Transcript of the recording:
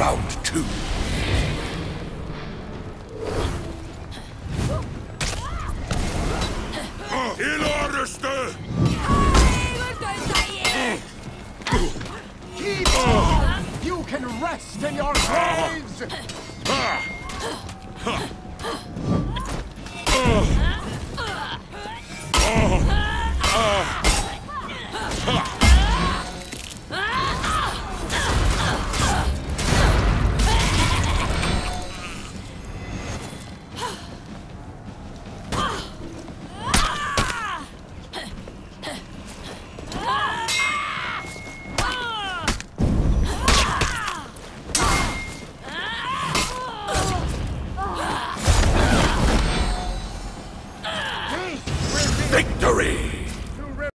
Round two. Ilariste! Keep on! You can rest in your ah. graves! Ah. victory!